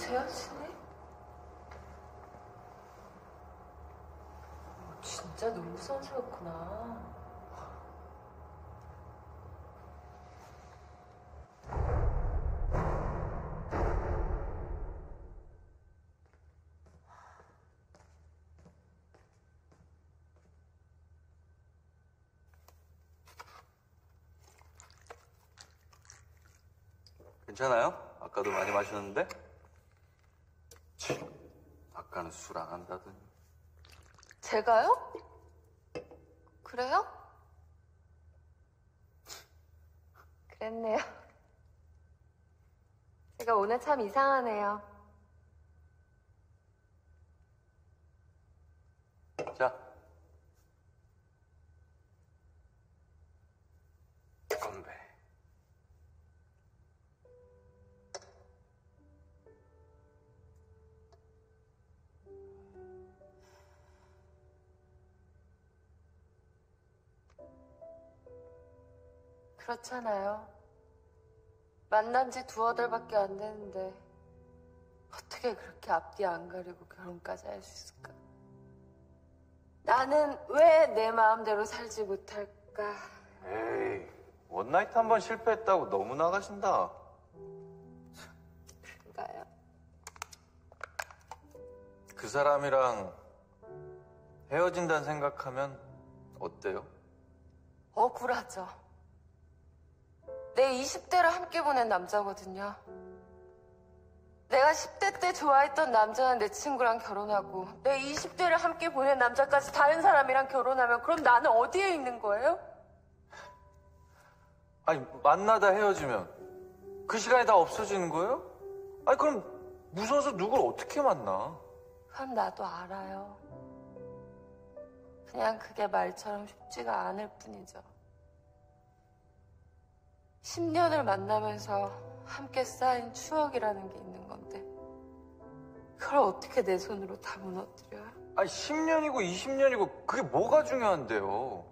재현 씨네? 어, 진짜 농구 선수였구나. 괜찮아요? 아까도 많이 마셨는데? 치, 아까는 술 안 한다더니. 제가요? 그래요? 그랬네요. 제가 오늘 참 이상하네요. 자. 그렇잖아요. 만난 지 두어 달밖에 안 됐는데 어떻게 그렇게 앞뒤 안 가리고 결혼까지 할 수 있을까? 나는 왜 내 마음대로 살지 못할까? 에이, 원나잇 한번 실패했다고 너무 나가신다. 그런가요? 그 사람이랑 헤어진다는 생각하면 어때요? 억울하죠. 내 20대를 함께 보낸 남자거든요. 내가 10대 때 좋아했던 남자는 내 친구랑 결혼하고 내 20대를 함께 보낸 남자까지 다른 사람이랑 결혼하면 그럼 나는 어디에 있는 거예요? 아니, 만나다 헤어지면 그 시간이 다 없어지는 거예요? 아니, 그럼 무서워서 누굴 어떻게 만나? 그건 나도 알아요. 그냥 그게 말처럼 쉽지가 않을 뿐이죠. 10년을 만나면서 함께 쌓인 추억이라는 게 있는 건데, 그걸 어떻게 내 손으로 다 무너뜨려요? 아니, 10년이고 20년이고 그게 뭐가 중요한데요?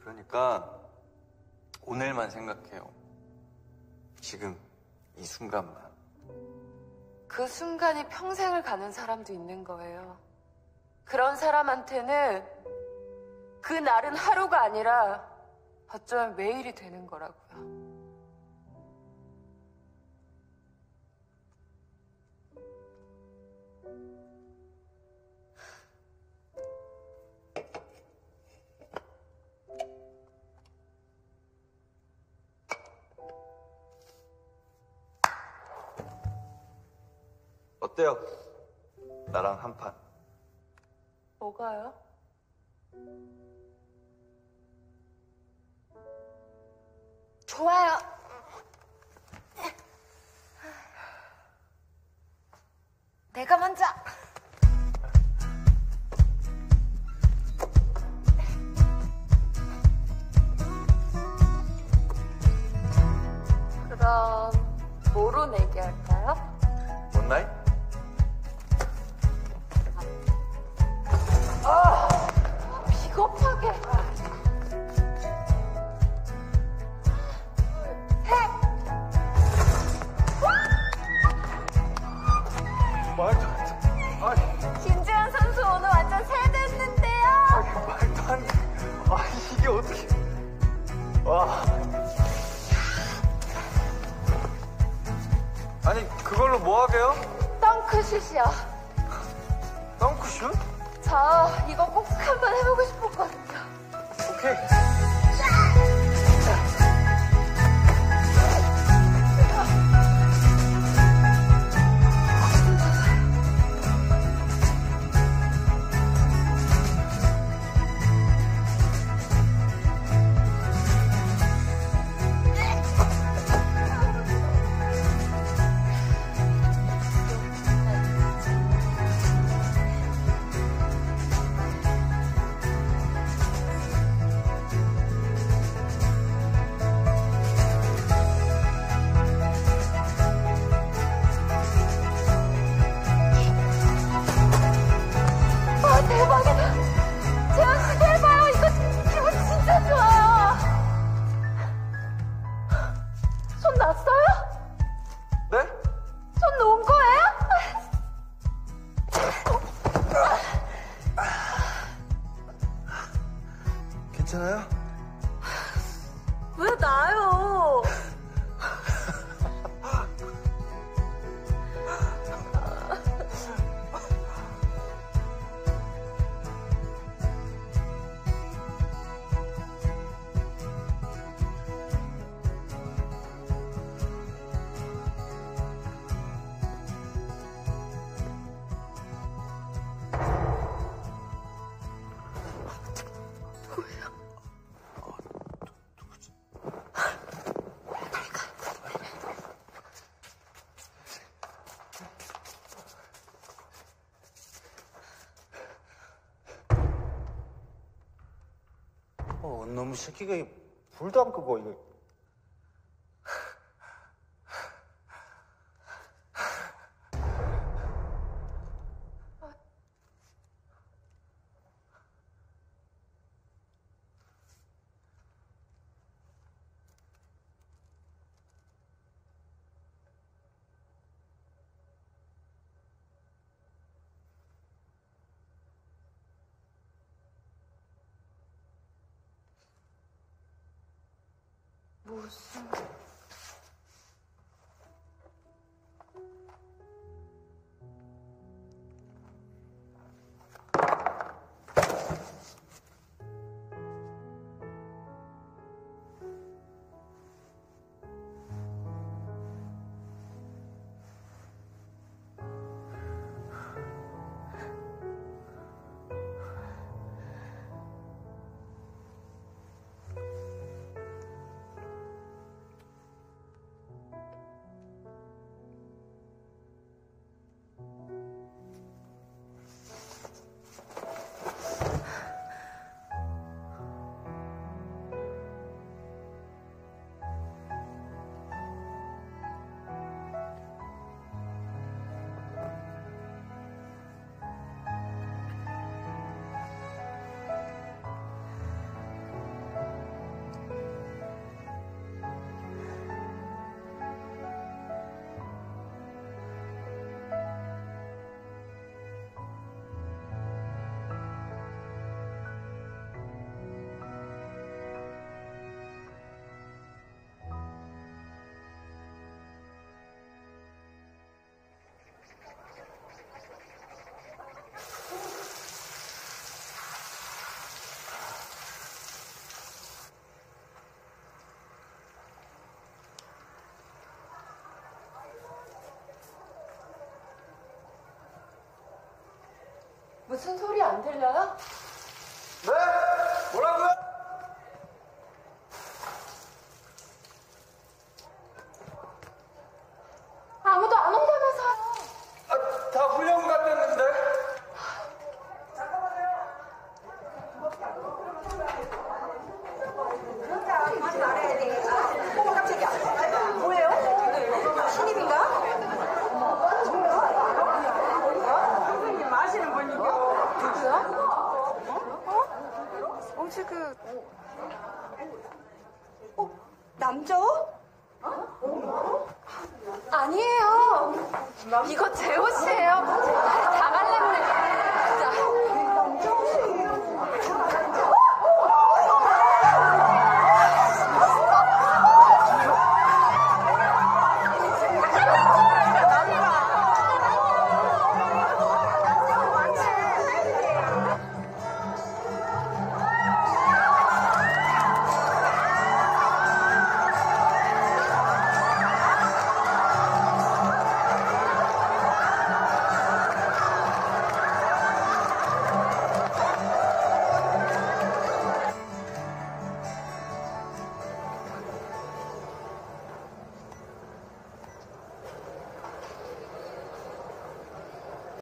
그러니까 오늘만 생각해요. 지금 이 순간만. 그 순간이 평생을 가는 사람도 있는 거예요. 그런 사람한테는 그 날은 하루가 아니라 어쩌면 매일이 되는 거라고요. 어때요? 나랑 한 판. 뭐가요? 좋아요. 내가 먼저. 뭐 하게요? 덩크슛이요. 덩크슛? 저 이거 꼭 한번 해보고 싶었거든요. 오케이. 어, 너무 새끼가 이 불도 안 끄고 이거. 무슨... 무슨 소리 안 들려요? 네? 뭐라고요? 아무도 안 온다면서요. 아, 다 훈련 갔댔는데. 뭐예요? 신입인가? 선생님 마시는 분이요. 누구야? 어제 그 어? 남자? 아니에요. 이거 제 옷이에요.